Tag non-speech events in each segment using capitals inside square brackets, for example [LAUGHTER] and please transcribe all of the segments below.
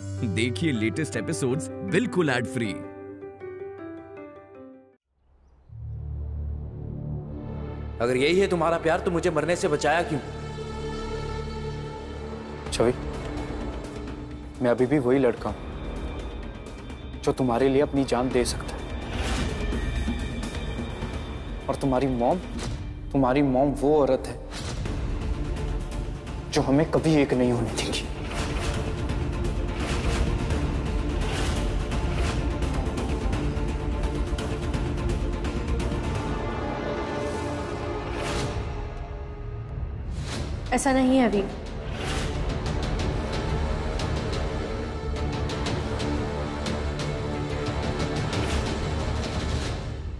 देखिए latest episodes बिल्कुल ad free अगर यही है तुम्हारा प्यार तो मुझे मरने से बचाया क्यों? छवि मैं अभी भी वही लड़का हूँ जो तुम्हारे लिए अपनी जान दे सकता है। और तुम्हारी मॉम तुम्हारी मॉम वो औरत है जो हमें कभी एक नहीं होने देगी। ऐसा नहीं है अभी।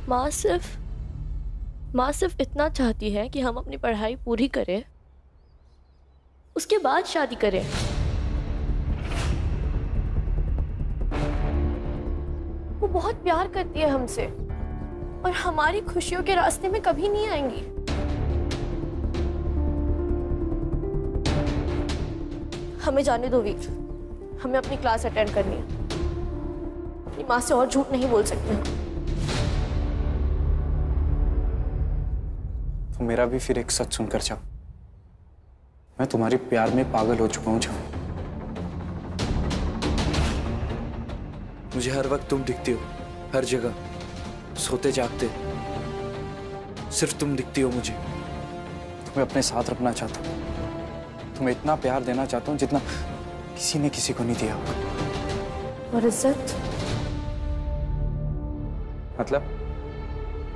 माँ सिर्फ़ माँ सिर्फ़ इतना चाहती है कि हम अपनी पढ़ाई पूरी करें, उसके बाद शादी करें। वो बहुत प्यार करती है हमसे, और हमारी खुशियों के रास्ते में कभी नहीं आएँगी। हमें जाने दो वीर। हमें अपनी क्लास अटेंड करनी है। अपनी माँ से और झूठ नहीं बोल सकते। तो मेरा भी फिर एक सच सुनकर जाओ। मैं तुम्हारे प्यार में पागल हो चुका हूँ छवि मुझे हर वक्त तुम दिखती हो, हर जगह। सोते जागते, सिर्फ़ तुम दिखती हो मुझे। तुम्हें अपने साथ रखना चाहता हूँ। तुम्हें इतना प्यार देना चाहता हूँ जितना किसी ने किसी को नहीं दिया। और इज़्ज़त मतलब?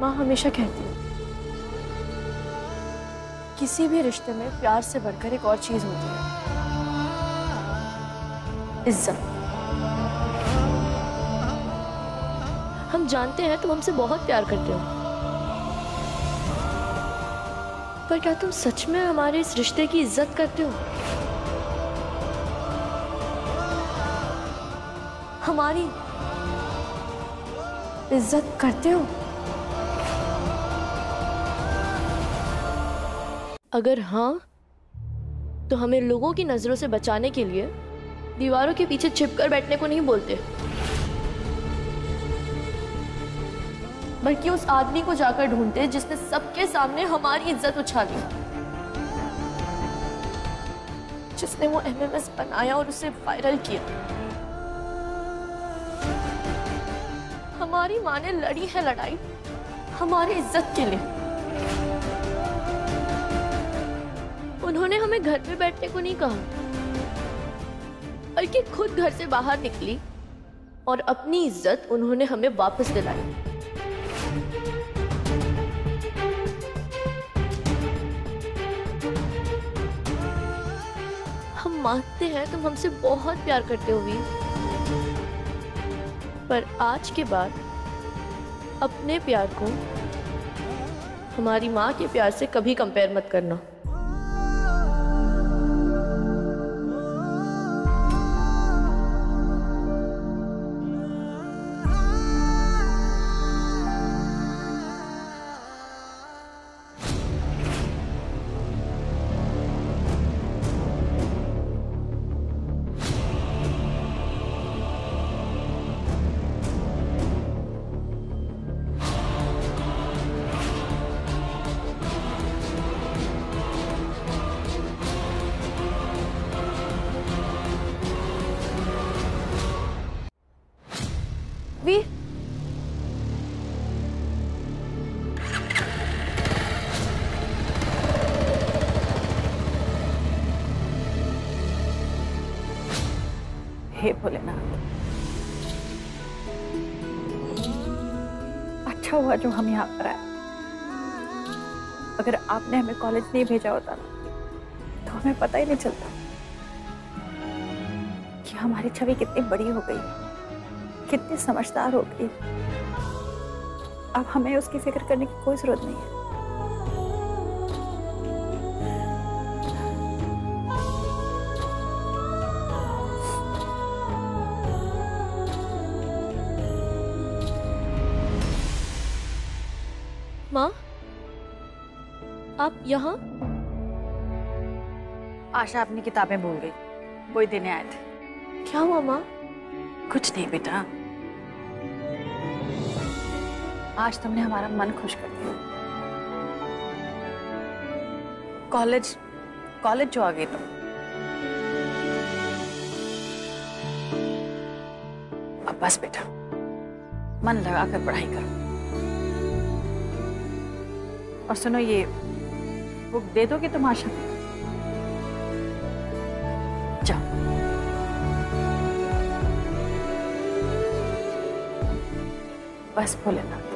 माँ हमेशा कहती है किसी भी रिश्ते में प्यार से बढ़कर एक और चीज़ होती है। इज़्ज़त। हम जानते हैं तुम हमसे बहुत प्यार करते हो। पर क्या तुम सच में हमारे इस रिश्ते की इज़्ज़त करते हो? हमारी इज़्ज़त करते हो? अगर हाँ तो हमें लोगों की नज़रों से बचाने के लिए दीवारों के पीछे छिपकर बैठने को नहीं बोलते। बल्कि उस आदमी को जाकर ढूंढते जिसने सबके सामने हमारी इज़्ज़त उछाली। जिसने वो एमएमएस बनाया और उसे वायरल किया। हमारी माँ ने लड़ी है लड़ाई हमारी इज़्ज़त के लिए। उन्होंने हमें घर पे बैठने को नहीं कहा, बल्कि खुद घर से बाहर निकली और अपनी इज़्ज़त उन्होंने हमें वापस दिलाई। मानते हैं, तुम हमसे बहुत प्यार करते हो, वीर। पर आज के बाद, अपने प्यार को, हमारी माँ के प्यार से कभी कंपेयर मत करना। हे भोलेनाथ। अच्छा हुआ जो हम यहाँ पर आए। अगर आपने हमें कॉलेज नहीं भेजा होता ना तो हमें पता ही नहीं चलता कि हमारी छवि कितनी बड़ी हो गई, कितनी समझदार हो गई। अब हमें उसकी फ़िक्र करने की कोई ज़रूरत नहीं है। यहाँ? आशा अपनी किताबें भूल गई। वही देने आए थे। क्या हुआ माँ? कुछ नहीं बेटा। आज तुमने हमारा मन खुश कर दिया। कॉलेज कॉलेज जो आ गई तुम। अब बस बेटा मन लगा कर पढ़ाई करो। और सुनो ये बुक दे दोगे तुम आशा? जाओ। बस भोलेनाथ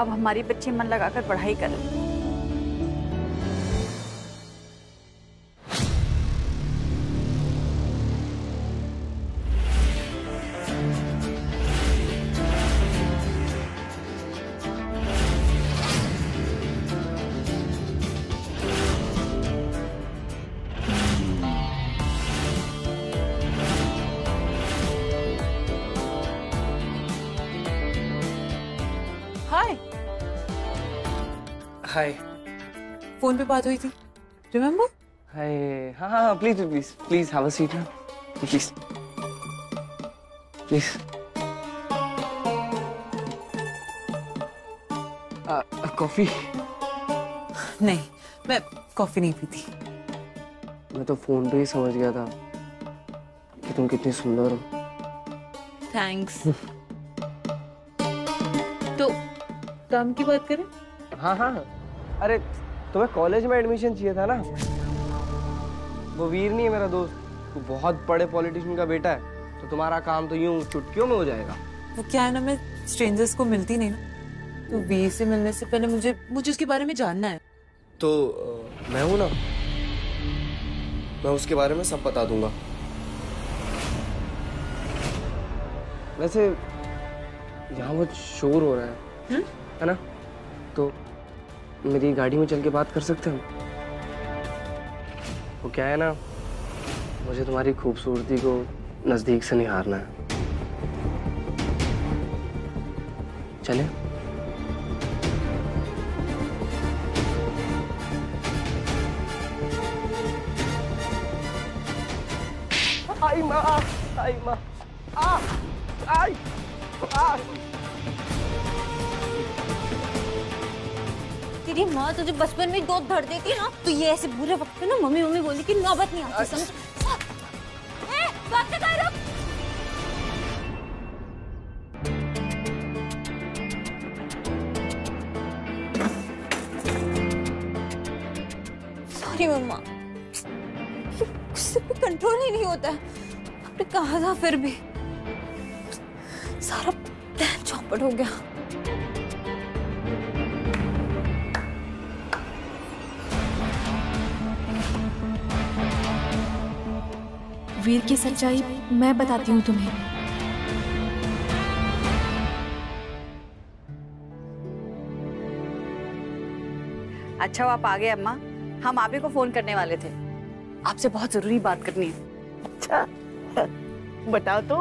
अब हमारी बच्ची मन लगाकर पढ़ाई करें पे बात हुई थी? रिमेम्बर हाय हाँ हाँ please please please have a seat ना। प्लीज़ प्लीज़ कॉफ़ी नहीं मैं कॉफ़ी नहीं पीती। मैं तो फ़ोन पे ही समझ गया था कि तुम कितनी सुंदर हो। थैंक्स [LAUGHS] तो काम की बात करें? हाँ हाँ। अरे तुम्हें कॉलेज में एडमिशन चाहिए था ना। वो वीर नहीं है मेरा दोस्त वो बहुत बड़े पॉलिटिशियन का बेटा है। तो तुम्हारा काम तो यूँ चुटकियों में हो जाएगा। वो क्या है ना मैं स्ट्रेंजर्स को मिलती नहीं ना। तो वीर से मिलने से पहले मुझे मुझे उसके बारे में जानना है। तो मैं हूँ ना। मैं उसके बारे में सब बता दूँगा। वैसे यहाँ बहुत शोर हो रहा है। है ना? तो मेरी गाड़ी में चल के बात कर सकते हैं? वो क्या है ना? मुझे तुम्हारी खूबसूरती को नज़दीक से निहारना है। चले। आई माँ आई माँ। आ, आई तेरी माँ तुझे बचपन में गोद भर देती ना तो ये ऐसे बुरे वक्त पे ना मम्मी मम्मी बोली कि नौबत नहीं आती समझ ए, मम्मा पे कंट्रोल ही नहीं होता है। आपने कहा था फिर भी? सारा प्लान चौपट हो गया। वीर की सच्चाई मैं बताती हूँ तुम्हें। अच्छा आप आ गए अम्मा। हम आप ही को फ़ोन करने वाले थे। आपसे बहुत ज़रूरी बात करनी है। अच्छा। बताओ तो।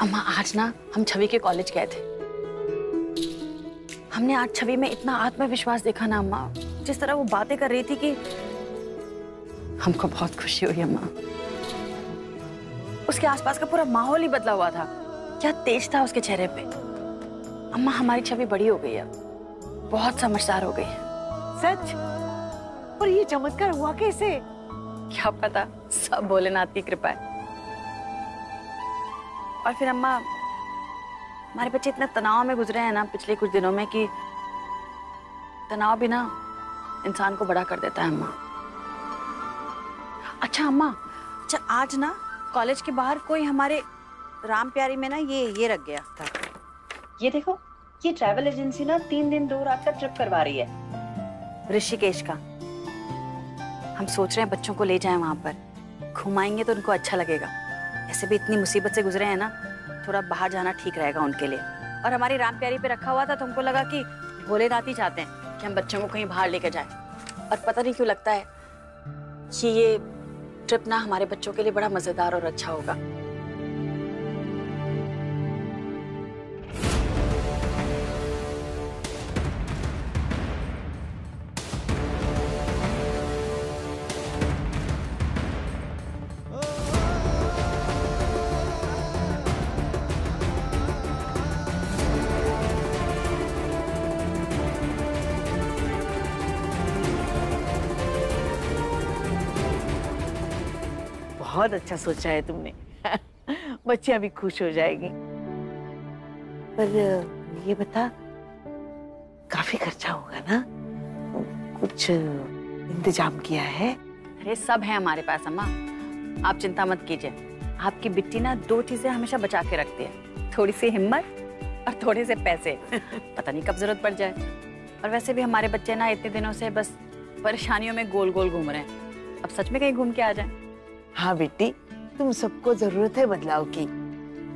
अम्मा आज ना हम छवि के कॉलेज गए थे। हमने आज छवि में इतना आत्मविश्वास देखा ना अम्मा। जिस तरह वो बातें कर रही थी कि हमको बहुत खुशी हुई अम्मा। उसके आसपास का पूरा माहौल ही बदला हुआ था। क्या तेज था उसके चेहरे पे। अम्मा हमारी छवि बड़ी हो गई है। बहुत समझदार हो गई है। सच? और ये चमत्कार हुआ कैसे? क्या पता सब भोलेनाथ की कृपा है। और फिर अम्मा हमारे बच्चे इतने तनाव में गुजरे हैं ना पिछले कुछ दिनों में कि तनाव भी ना इंसान को बड़ा कर देता है अम्मा। अच्छा अम्मा अच्छा आज ना कॉलेज के बाहर कोई हमारे राम प्यारी में ना ये ये रख गया था। ये देखो ये ट्रैवल एजेंसी ना तीन दिन दो रात का ट्रिप करवा रही है। ऋषिकेश का। हम सोच रहे हैं बच्चों को ले जाएँ वहाँ पर। घुमाएँगे तो उनको अच्छा लगेगा। ऐसे भी इतनी मुसीबत से गुजरे हैं ना थोड़ा बाहर जाना ठीक रहेगा उनके लिए। और हमारी राम प्यारी पे रखा हुआ था तो हमको लगा कि भोलेनाथ ही चाहते हैं। कि हम बच्चों को कहीं बाहर लेकर जाएँ। और पता नहीं क्यों लगता है कि ये ट्रिप ना हमारे बच्चों के लिए बड़ा मज़ेदार और अच्छा होगा। बहुत अच्छा सोचा है तुमने। [LAUGHS] बच्चियाँ भी खुश हो जाएगी। पर ये बता, काफ़ी खर्चा होगा ना? कुछ इंतज़ाम किया है? अरे, सब है हमारे पास, अम्मा। आप चिंता मत कीजिए। आपकी बिट्टी ना दो चीज़ें हमेशा बचा के रखती है। थोड़ी सी हिम्मत और थोड़े से पैसे। [LAUGHS] पता नहीं कब ज़रूरत पड़ जाए। और वैसे भी हमारे बच्चे ना इतने दिनों से बस परेशानियों में गोल गोल घूम रहे हैं। अब सच में कहीं घूम के आ जाए। हाँ बेटी तुम सबको ज़रूरत है बदलाव की।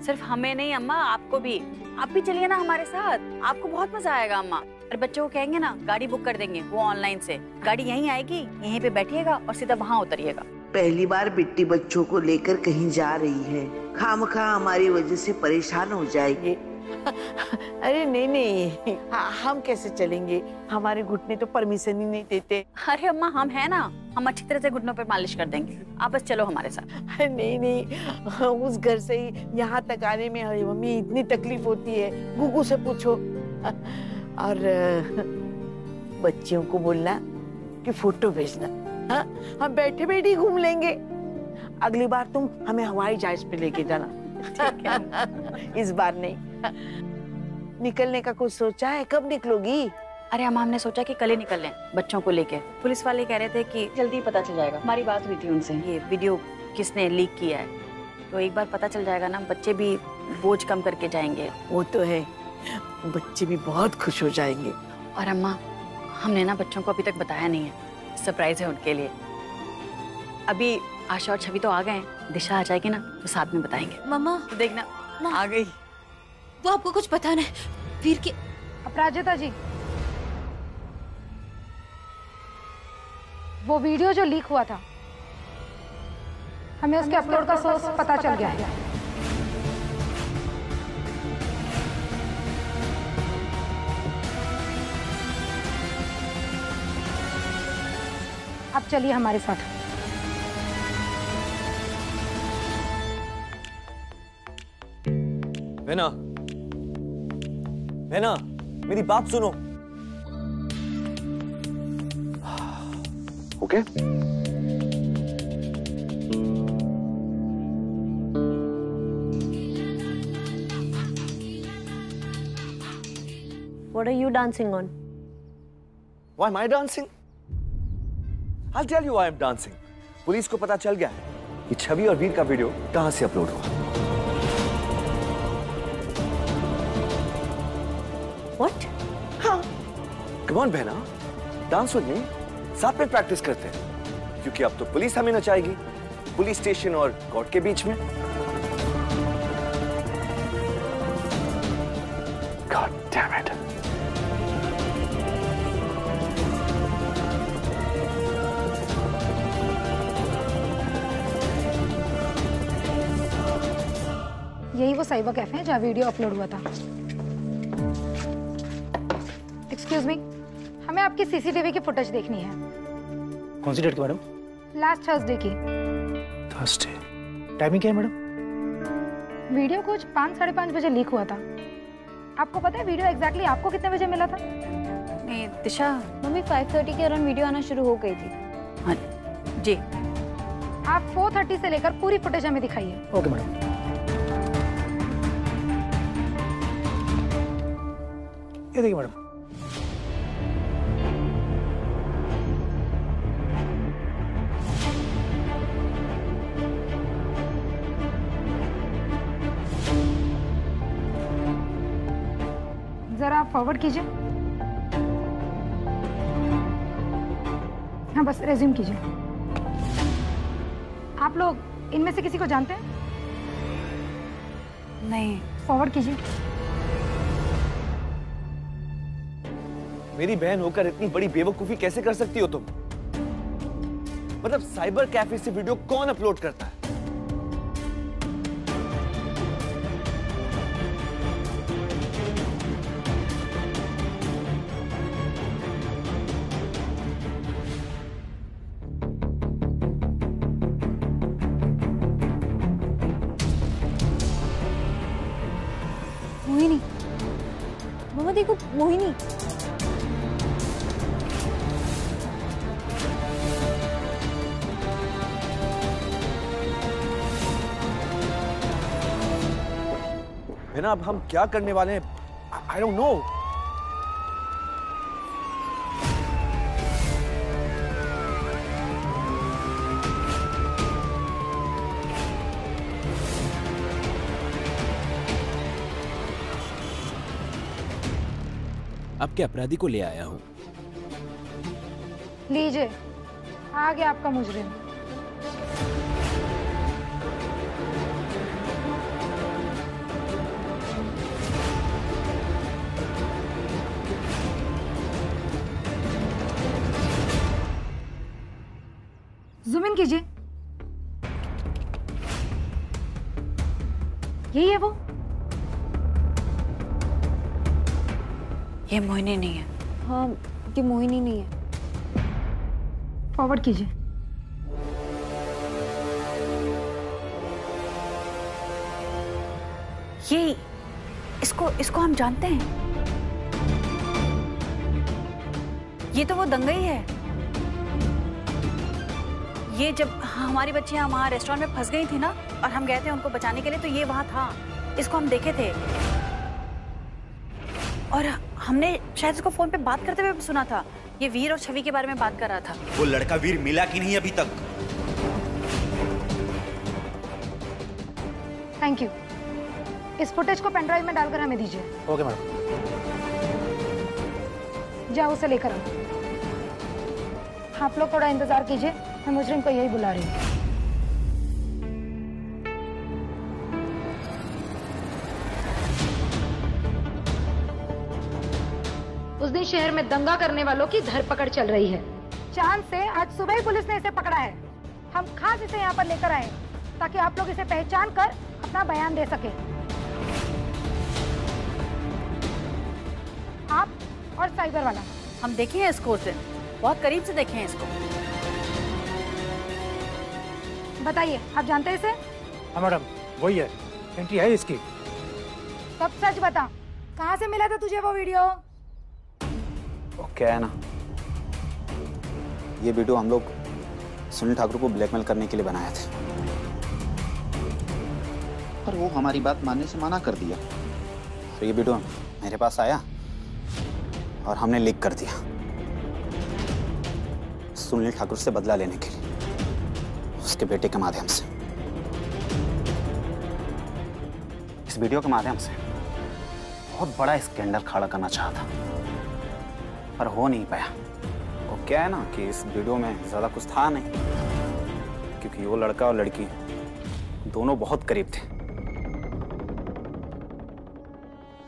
सिर्फ़ हमें नहीं अम्मा आपको भी। आप भी चलिए ना हमारे साथ। आपको बहुत मज़ा आएगा अम्मा। और बच्चों को कहेंगे ना गाड़ी बुक कर देंगे वो ऑनलाइन से। गाड़ी यहीं आएगी यहीं पे बैठिएगा और सीधा वहाँ उतरिएगा। पहली बार बिट्टी बच्चों को लेकर कहीं जा रही है। खाम खा हमारी वजह से परेशान हो जाएँगे। [LAUGHS] अरे नहीं नहीं। हाँ, हम कैसे चलेंगे? हमारे घुटने तो परमिशन ही नहीं देते। अरे अम्मा हम है ना। हम अच्छी तरह से घुटनों पे मालिश कर देंगे। आप बस चलो हमारे साथ। नहीं नहीं। उस घर से ही यहाँ तक आने में मम्मी इतनी तकलीफ़ होती है। गुगू से पूछो। और बच्चियों को बोलना कि फ़ोटो भेजना। हाँ हम बैठे बैठे घूम लेंगे। अगली बार तुम हमें हवाई जहाज़ पे लेके जाना। इस बार नहीं। निकलने का कुछ सोचा है? कब निकलोगी? अरे अम्मा हमने सोचा कि कल ही निकल लें बच्चों को लेके। पुलिस वाले कह रहे थे कि जल्दी पता चल जाएगा। हमारी बात हुई थी उनसे। ये वीडियो किसने लीक किया है? तो एक बार पता चल जाएगा ना बच्चे भी बोझ कम करके जाएँगे। वो तो है। बच्चे भी बहुत खुश हो जाएँगे। और अम्मा हमने ना बच्चों को अभी तक बताया नहीं है। सरप्राइज़ है उनके लिए। अभी आशा और छवि तो आ गए दिशा आ जाएगी ना तो साथ में बताएँगे। मम्मा देखना। आ गई। वो आपको कुछ पता नहीं वीर की अपराजिता जी वो वीडियो जो लीक हुआ था हमें उसके अपलोड का सोर्स पता चल गया। है अब चलिए हमारे साथ। मैना मैना मेरी बात सुनो। Okay What are you dancing on? Why am I dancing? I'll tell you why I'm dancing. Police को पता चल गया है कि छवि और वीर का वीडियो कहाँ से अपलोड हुआ What? हाँ कम ऑन बहना डांस विद मी साथ में प्रैक्टिस करते हैं, क्योंकि अब तो पुलिस हमें नचाएगी, पुलिस स्टेशन और कोर्ट के बीच में. यही वो साइबर कैफ़े है जहाँ वीडियो अपलोड हुआ था। एक्सक्यूज मी हमें आपकी सीसीटीवी की फुटेज देखनी है। कौन सी डेट की मैडम लास्ट थर्सडे की। थर्सडे टाइमिंग क्या है मैडम वीडियो कुछ पाँच साढ़े पाँच बजे लीक हुआ था। आपको पता है वीडियो एग्जैक्टली आपको कितने बजे मिला था? नहीं दिशा मम्मी 5:30 के अराउंड वीडियो आना शुरू हो गई थी। हाँ जी। आप 4:30 से लेकर पूरी फुटेज हमें दिखाइए। ओके मैडम ये देखिए मैडम आप फॉरवर्ड कीजिए। हाँ बस रेज्यूम कीजिए। आप लोग इनमें से किसी को जानते हैं? नहीं फॉरवर्ड कीजिए। मेरी बहन होकर इतनी बड़ी बेवकूफ़ी कैसे कर सकती हो तुम? मतलब साइबर कैफ़े से वीडियो कौन अपलोड करता है? ना अब हम क्या करने वाले हैं? आई डोंट नो आपके अपराधी को ले आया हूँ? लीजिए आ गया आपका मुजरिम। ये मोहिनी नहीं है। हाँ ये मोहिनी नहीं है। फॉरवर्ड कीजिए। ये इसको इसको हम जानते हैं। ये तो वो दंगई है। ये जब हमारी बच्चियाँ वहाँ रेस्टोरेंट में फंस गई थी ना और हम गए थे उनको बचाने के लिए तो ये वहाँ था। इसको हम देखे थे। और हमने शायद इसको फ़ोन पे बात करते हुए भी सुना था। ये वीर और छवि के बारे में बात कर रहा था। वो लड़का वीर मिला कि नहीं अभी तक? थैंक यू इस फुटेज को पेनड्राइव में डालकर हमें दीजिए। ओके मैडम जाओ उसे लेकर आओ। आप लोग थोड़ा इंतज़ार कीजिए। मैं मुजरिम को यही बुला रही हूँ। उस दिन शहर में दंगा करने वालों की धरपकड़ चल रही है। चाँद से आज सुबह ही पुलिस ने इसे पकड़ा है। हम खास इसे यहाँ पर लेकर आए ताकि आप लोग इसे पहचान कर अपना बयान दे सके। आप और साइबर वाला। हम देखे हैं इसको उस दिन। बहुत करीब से देखे हैं इसको। बताइए आप जानते हैं इसे? हाँ मैडम वही है। एंट्री है इसकी। तब सच बता। कहाँ से मिला था तुझे वो वीडियो? क्या है ना? ये वीडियो हम लोग सुनील ठाकुर को ब्लैकमेल करने के लिए बनाया थे। पर वो हमारी बात मानने से मना कर दिया। तो ये वीडियो मेरे पास आया और हमने लीक कर दिया। सुनील ठाकुर से बदला लेने के लिए, उसके बेटे के माध्यम से। इस वीडियो के माध्यम से बहुत बड़ा स्कैंडल खड़ा करना चाहता पर हो नहीं पाया। वो क्या है ना कि इस वीडियो में ज़्यादा कुछ था नहीं क्योंकि वो लड़का और लड़की दोनों बहुत करीब थे।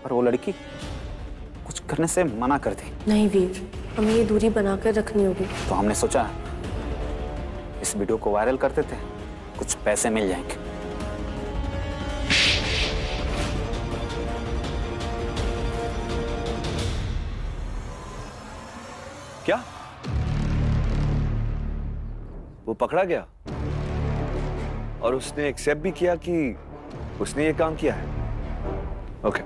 पर वो लड़की कुछ करने से मना कर दी। नहीं वीर हमें ये दूरी बनाकर रखनी होगी। तो हमने सोचा इस वीडियो को वायरल कर देते कुछ पैसे मिल जाएँगे। पकड़ा गया। और उसने एक्सेप्ट भी किया कि उसने ये काम किया है। ओके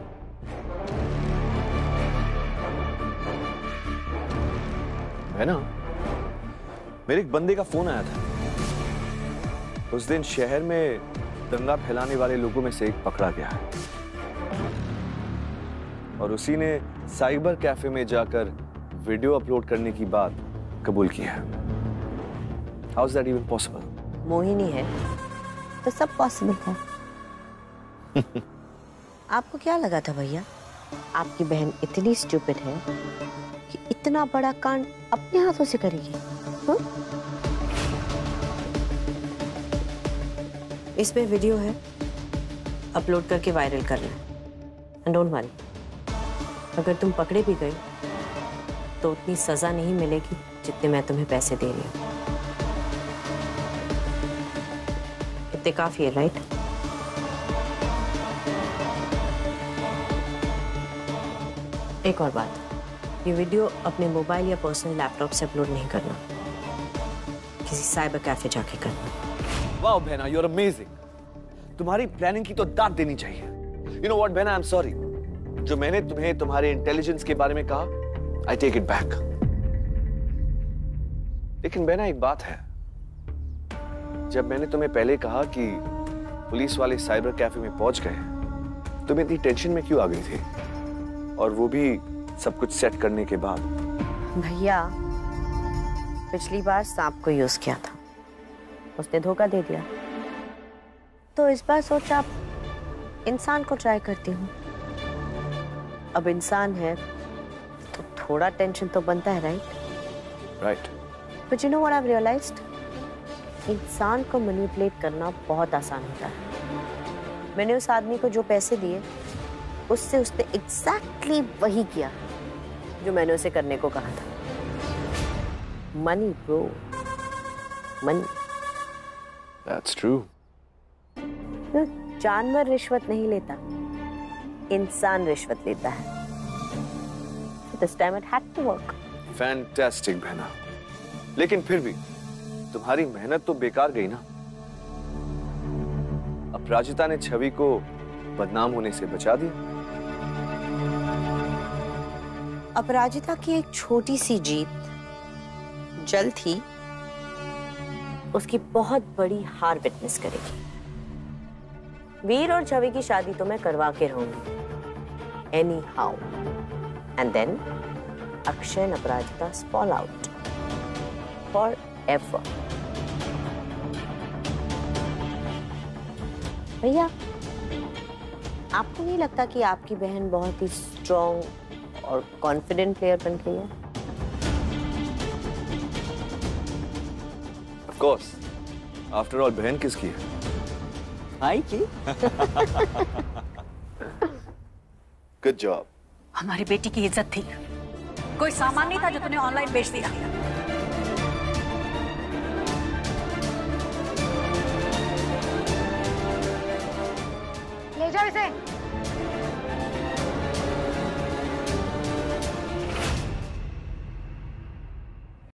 है ना? मेरे एक बंदे का फ़ोन आया था। उस दिन शहर में दंगा फैलाने वाले लोगों में से एक पकड़ा गया है। और उसी ने साइबर कैफ़े में जाकर वीडियो अपलोड करने की बात कबूल की है। How is that even possible Mohini है तो सब पॉसिबल है। [LAUGHS] आपको क्या लगा था भैया? आपकी बहन इतनी स्टूपिड है कि इतना बड़ा कांड अपने हाथों से करेगी हाँ? इसमें वीडियो है अपलोड करके वायरल करना है। डोंट वरी अगर तुम पकड़े भी गए तो उतनी सजा नहीं मिलेगी जितने मैं तुम्हें पैसे दे रही हूँ। इतने काफ़ी है राइट एक और बात, ये वीडियो अपने मोबाइल या पर्सनल लैपटॉप से अपलोड नहीं करना। किसी साइबर कैफ़े जाके करना। वाओ बहना यू आर अमेजिंग तुम्हारी प्लानिंग की तो दाद देनी चाहिए। यू नो व्हाट बहना आई एम सॉरी जो मैंने तुम्हें तुम्हारे इंटेलिजेंस के बारे में कहा आई टेक इट बैक लेकिन बहना एक बात है। जब मैंने तुम्हें पहले कहा कि पुलिस वाले साइबर कैफ़े में पहुँच गए तुम इतनी टेंशन में क्यों आ गई थी? और वो भी सब कुछ सेट करने के बाद। भैया पिछली बार सांप को यूज़ किया था। उसने धोखा दे दिया। तो इस बार सोचा इंसान को ट्राई करती हूँ। अब इंसान है तो थोड़ा टेंशन तो बनता है right? Right but you know what I realised इंसान को मैनिपुलेट करना बहुत आसान होता है। मैंने उस आदमी को जो पैसे दिए उससे उसने एग्जैक्टली वही किया जो मैंने उसे करने को कहा था। Money bro money that's true जानवर रिश्वत नहीं लेता इंसान रिश्वत लेता है। This time it had to work fantastic बहना लेकिन फिर भी तुम्हारी मेहनत तो बेकार गई ना। अपराजिता ने छवि को बदनाम होने से बचा दिया। अपराजिता की एक छोटी सी जीत जल्द ही उसकी बहुत बड़ी हार विटनेस करेगी। वीर और छवि की शादी तो मैं करवा के रहूँगी। Anyhow and then Akshay Aparajita fall out forever भैया आपको नहीं लगता कि आपकी बहन बहुत ही स्ट्रॉन्ग और कॉन्फिडेंट प्लेयर बन गई है? ऑफ़ कोर्स आफ्टर ऑल बहन किसकी है? आई की? गुड जॉब हमारी बेटी की इज़्ज़त थी। कोई सामान नहीं था जो तूने ऑनलाइन बेच दिया।